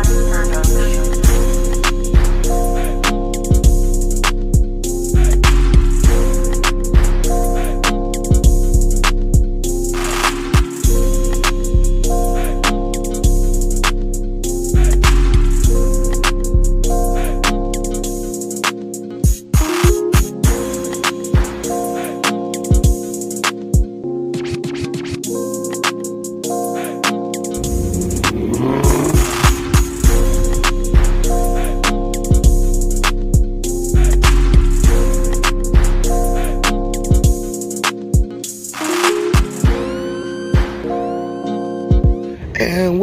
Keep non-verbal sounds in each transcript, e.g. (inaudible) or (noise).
And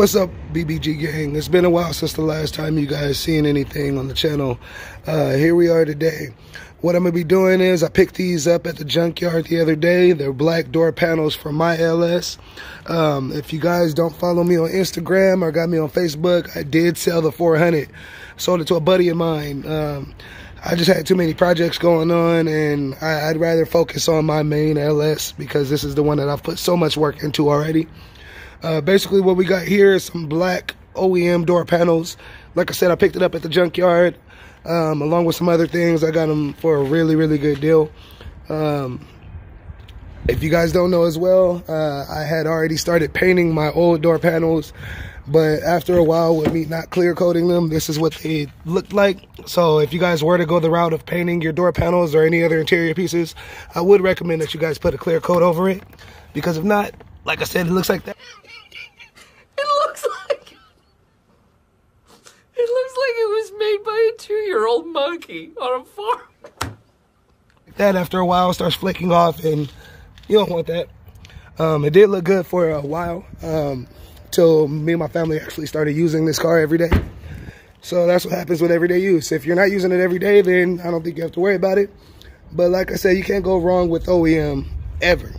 what's up, BBG gang? It's been a while since the last time you guys seen anything on the channel. Uh, here we are today. What I'm gonna be doing is I picked these up at the junkyard the other day. They're black door panels for my LS. Um, if you guys don't follow me on Instagram or got me on Facebook, I did sell the 400. Sold it to a buddy of mine. Um, I just had too many projects going on and I, I'd rather focus on my main LS because this is the one that I've put so much work into already. Uh, basically, what we got here is some black OEM door panels. Like I said, I picked it up at the junkyard, um, along with some other things. I got them for a really, really good deal. Um, if you guys don't know as well, uh, I had already started painting my old door panels, but after a while with me not clear coating them, this is what they looked like. So if you guys were to go the route of painting your door panels or any other interior pieces, I would recommend that you guys put a clear coat over it, because if not, like I said, it looks like that. It looks like it looks like it was made by a two-year-old monkey on a farm. that after a while starts flaking off and you don't want that. Um, it did look good for a while um, till me and my family actually started using this car every day. So that's what happens with everyday use. If you're not using it every day, then I don't think you have to worry about it. But like I said, you can't go wrong with OEM ever.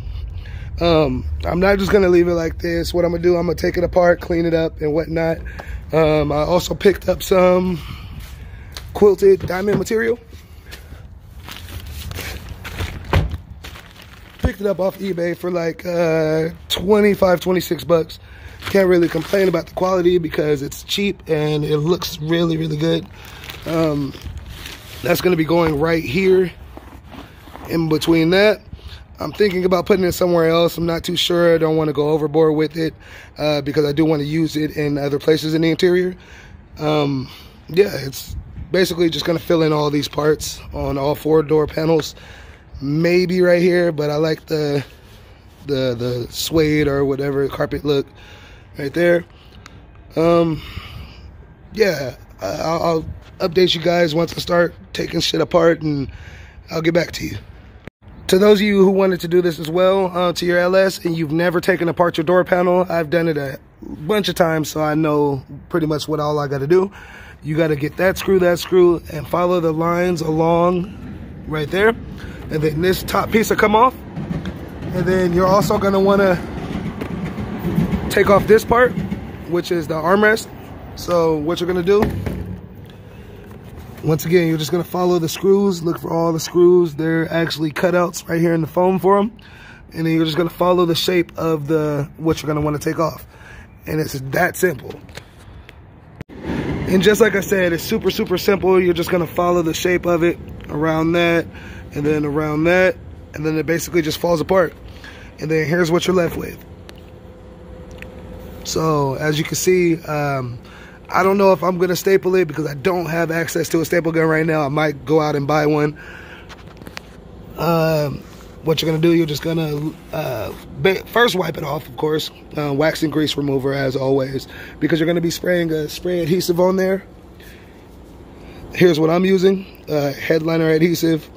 Um, I'm not just gonna leave it like this. What I'm gonna do, I'm gonna take it apart, clean it up and whatnot. Um, I also picked up some quilted diamond material. Picked it up off eBay for like uh, 25, 26 bucks. Can't really complain about the quality because it's cheap and it looks really, really good. Um, that's gonna be going right here in between that. I'm thinking about putting it somewhere else. I'm not too sure. I don't want to go overboard with it uh, because I do want to use it in other places in the interior. Um, yeah, it's basically just going to fill in all these parts on all four door panels. Maybe right here, but I like the the the suede or whatever carpet look right there. Um, yeah, I'll, I'll update you guys once I start taking shit apart, and I'll get back to you to those of you who wanted to do this as well uh, to your LS and you've never taken apart your door panel, I've done it a bunch of times, so I know pretty much what all I got to do. You got to get that screw, that screw, and follow the lines along right there. And then this top piece will come off. And then you're also going to want to take off this part, which is the armrest. So what you're going to do once again, you're just gonna follow the screws, look for all the screws. They're actually cutouts right here in the foam for them. And then you're just gonna follow the shape of the what you're gonna wanna take off. And it's that simple. And just like I said, it's super, super simple. You're just gonna follow the shape of it around that, and then around that, and then it basically just falls apart. And then here's what you're left with. So as you can see, um, I don't know if I'm going to staple it because I don't have access to a staple gun right now. I might go out and buy one. Um, what you're going to do, you're just going to uh, first wipe it off, of course. Uh, wax and grease remover, as always, because you're going to be spraying a spray adhesive on there. Here's what I'm using, uh, headliner adhesive.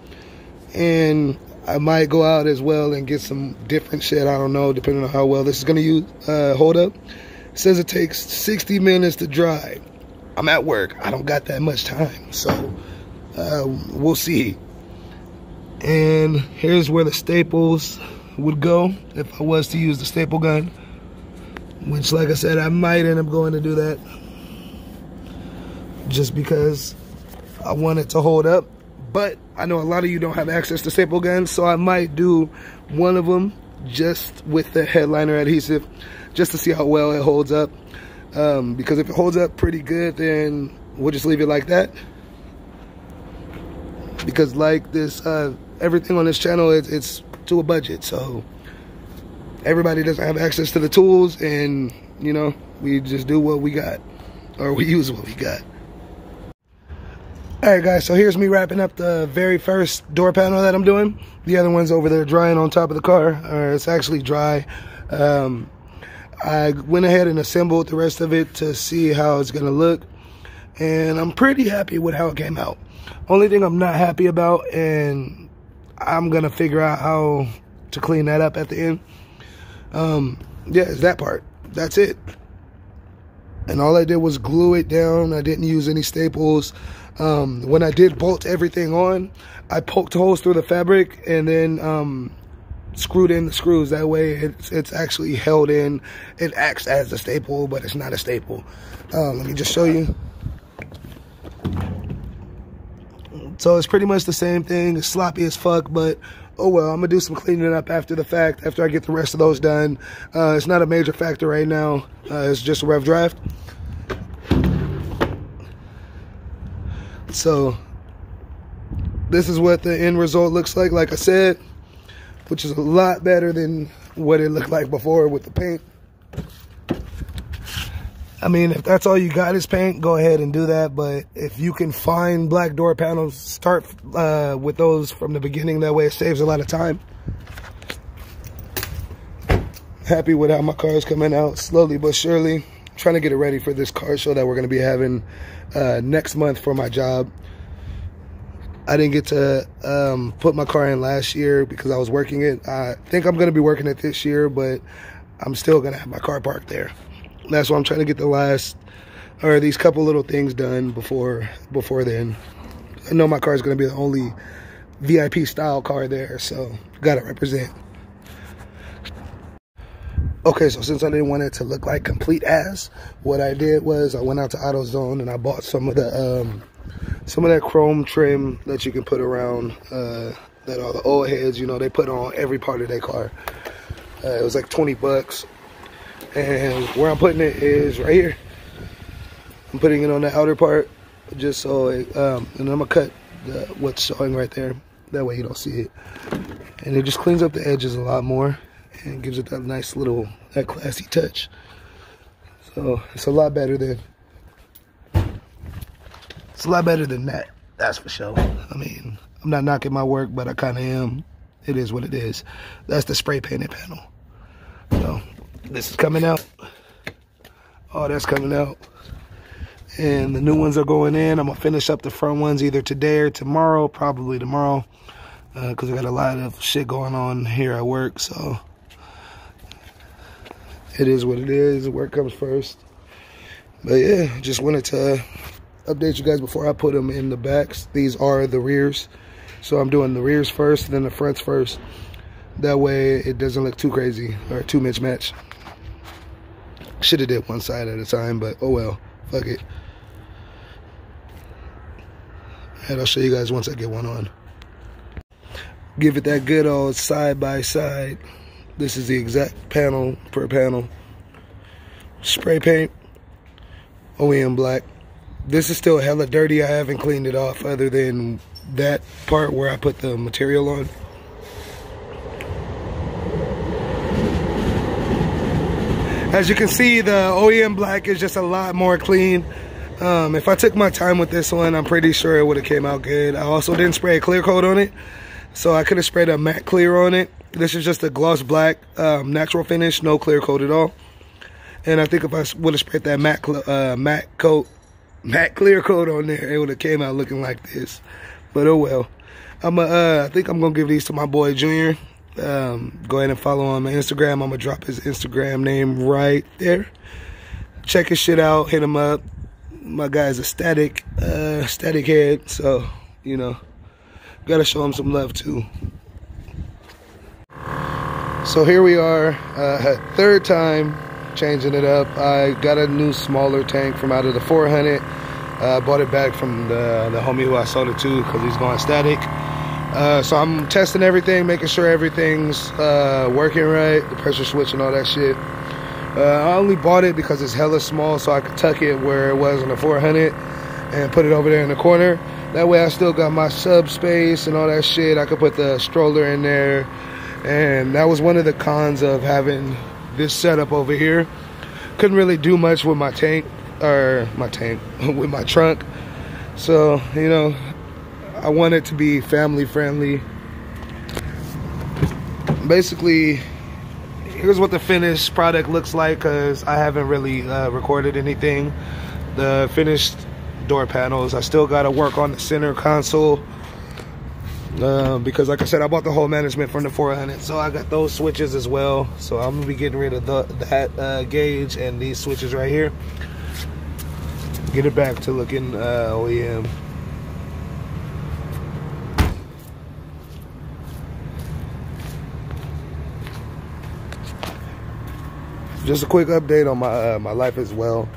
And I might go out as well and get some different shit. I don't know, depending on how well this is going to use, uh, hold up says it takes 60 minutes to dry. I'm at work. I don't got that much time. So uh, we'll see. And here's where the staples would go if I was to use the staple gun. Which, like I said, I might end up going to do that. Just because I want it to hold up. But I know a lot of you don't have access to staple guns. So I might do one of them just with the headliner adhesive just to see how well it holds up. Um, because if it holds up pretty good, then we'll just leave it like that. Because like this, uh, everything on this channel, it's, it's to a budget. So everybody doesn't have access to the tools and, you know, we just do what we got or we (laughs) use what we got. All right, guys, so here's me wrapping up the very first door panel that I'm doing. The other one's over there drying on top of the car, or it's actually dry. Um, I went ahead and assembled the rest of it to see how it's gonna look. And I'm pretty happy with how it came out. Only thing I'm not happy about, and I'm gonna figure out how to clean that up at the end. Um, yeah, it's that part. That's it. And all I did was glue it down. I didn't use any staples. Um, when I did bolt everything on, I poked holes through the fabric and then um, screwed in the screws. That way it's, it's actually held in. It acts as a staple, but it's not a staple. Uh, let me just show you. So it's pretty much the same thing. It's sloppy as fuck, but oh well, I'm gonna do some cleaning up after the fact, after I get the rest of those done. Uh, it's not a major factor right now. Uh, it's just a rough draft. So this is what the end result looks like, like I said, which is a lot better than what it looked like before with the paint. I mean, if that's all you got is paint, go ahead and do that. But if you can find black door panels, start uh, with those from the beginning. That way it saves a lot of time. Happy with how my car is coming out, slowly but surely. trying to get it ready for this car show that we're going to be having uh, next month for my job. I didn't get to um, put my car in last year because I was working it. I think I'm going to be working it this year, but I'm still going to have my car parked there that's why I'm trying to get the last or these couple little things done before before then. I know my car is going to be the only VIP style car there, so gotta represent. Okay, so since I didn't want it to look like complete ass, what I did was I went out to AutoZone and I bought some of the um, some of that chrome trim that you can put around uh, that all the old heads, you know, they put on every part of their car. Uh, it was like 20 bucks. And where I'm putting it is right here. I'm putting it on the outer part just so it, um, and I'm gonna cut the, what's showing right there. That way you don't see it. And it just cleans up the edges a lot more and gives it that nice little, that classy touch. So it's a lot better than, it's a lot better than that. That's for sure. I mean, I'm not knocking my work, but I kind of am. It is what it is. That's the spray painted panel. So this is coming out. Oh, that's coming out. And the new ones are going in. I'm going to finish up the front ones either today or tomorrow. Probably tomorrow. Because uh, I got a lot of shit going on here at work. So it is what it is. Work comes first. But yeah, just wanted to update you guys before I put them in the backs. These are the rears. So I'm doing the rears first, then the fronts first. That way it doesn't look too crazy or too mismatched. Should have did one side at a time, but oh well. Fuck it. And I'll show you guys once I get one on. Give it that good old side by side. This is the exact panel per panel. Spray paint. OEM black. This is still hella dirty. I haven't cleaned it off other than that part where I put the material on. As you can see, the OEM black is just a lot more clean. Um, if I took my time with this one, I'm pretty sure it would have came out good. I also didn't spray a clear coat on it, so I could have sprayed a matte clear on it. This is just a gloss black um, natural finish, no clear coat at all. And I think if I would have sprayed that matte uh, matte coat, matte clear coat on there, it would have came out looking like this. But oh well. I'm a, uh, I think I'm gonna give these to my boy Junior. Um, go ahead and follow on my Instagram. I'm gonna drop his Instagram name right there. Check his shit out. Hit him up. My guy's a static, uh, static head. So you know, gotta show him some love too. So here we are, uh, third time changing it up. I got a new smaller tank from out of the 400. Uh, bought it back from the, the homie who I sold it to because he's going static. Uh, so I'm testing everything, making sure everything's uh, working right, the pressure switch and all that shit. Uh, I only bought it because it's hella small, so I could tuck it where it was in the 400 and put it over there in the corner. That way, I still got my sub space and all that shit. I could put the stroller in there, and that was one of the cons of having this setup over here. Couldn't really do much with my tank or my tank (laughs) with my trunk. So you know, I want it to be family friendly. Basically, here's what the finished product looks like because I haven't really uh, recorded anything. The finished door panels. I still got to work on the center console uh, because, like I said, I bought the whole management from the 400, so I got those switches as well. So I'm gonna be getting rid of the, that uh, gauge and these switches right here. Get it back to looking uh, OEM. Just a quick update on my uh, my life as well.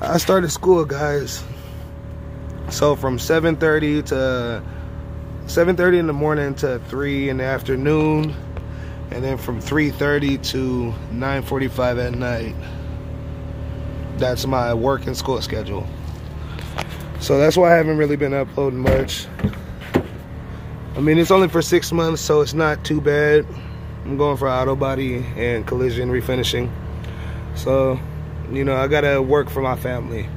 I started school, guys. So from 7:30 to 7:30 in the morning to 3 in the afternoon, and then from 3:30 to 9:45 at night. That's my work and school schedule. So that's why I haven't really been uploading much. I mean, it's only for six months, so it's not too bad. I'm going for auto body and collision refinishing. So, you know, I gotta work for my family.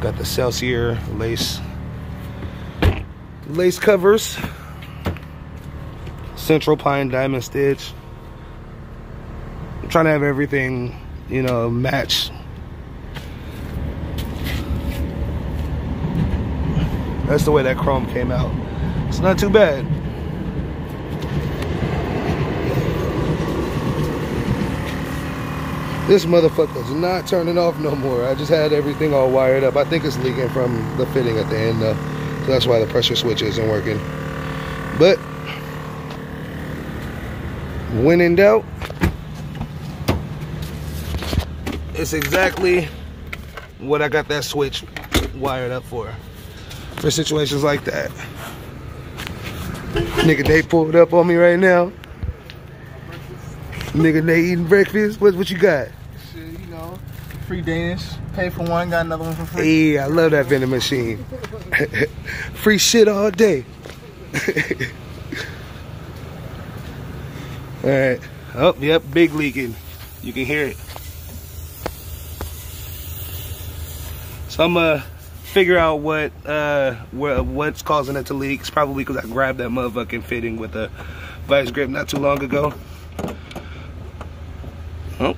Got the Celsior lace lace covers. Central Pine Diamond Stitch. I'm trying to have everything, you know, match. That's the way that chrome came out. It's not too bad. This motherfucker's not turning off no more. I just had everything all wired up. I think it's leaking from the fitting at the end though. So that's why the pressure switch isn't working. But when in doubt, it's exactly what I got that switch wired up for. For situations like that. Nigga, they pulled up on me right now. Nigga, they eating breakfast. What what you got? Shit, you know, free Danish. Pay for one, got another one for free. Hey, I love that vending machine. (laughs) Free shit all day. (laughs) all right. Oh, yep, big leaking. You can hear it. So I'm gonna figure out what uh where, what's causing it to leak. It's probably because I grabbed that motherfucking fitting with a vice grip not too long ago. Oh,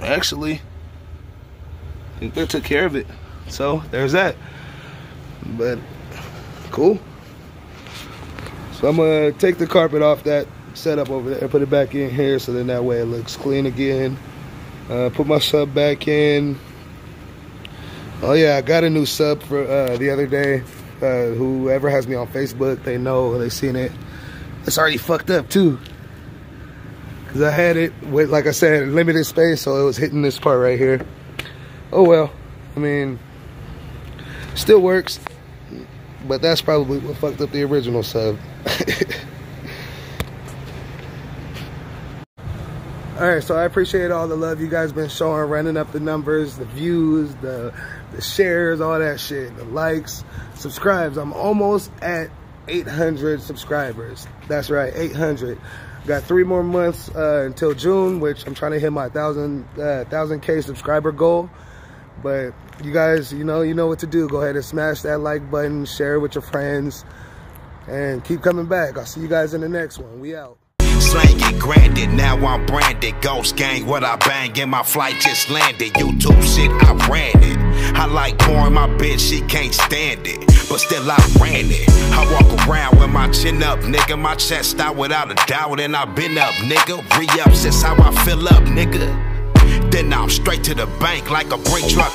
actually, I think they took care of it. So there's that. But cool. So I'm gonna take the carpet off that setup over there, and put it back in here, so then that way it looks clean again. Uh, put my sub back in. Oh yeah, I got a new sub for uh, the other day. Uh, whoever has me on Facebook, they know they seen it. It's already fucked up too. Cause I had it with, like I said, limited space, so it was hitting this part right here. Oh well, I mean, still works, but that's probably what fucked up the original sub. (laughs) all right, so I appreciate all the love you guys been showing, running up the numbers, the views, the the shares, all that shit, the likes, subscribes. I'm almost at 800 subscribers. That's right, 800. Got three more months uh, until June, which I'm trying to hit my thousand uh, thousand K subscriber goal. But you guys, you know, you know what to do. Go ahead and smash that like button, share it with your friends, and keep coming back. I'll see you guys in the next one. We out. Slang it granted, now I'm branded. Ghost gang, what I bang, and my flight just landed. YouTube shit, I ran it. I like pouring my bitch, she can't stand it. But still, I ran it. I walk around with my chin up, nigga. My chest out without a doubt, and I've been up, nigga. Re up since how I fill up, nigga. Then I'm straight to the bank like a brake truck.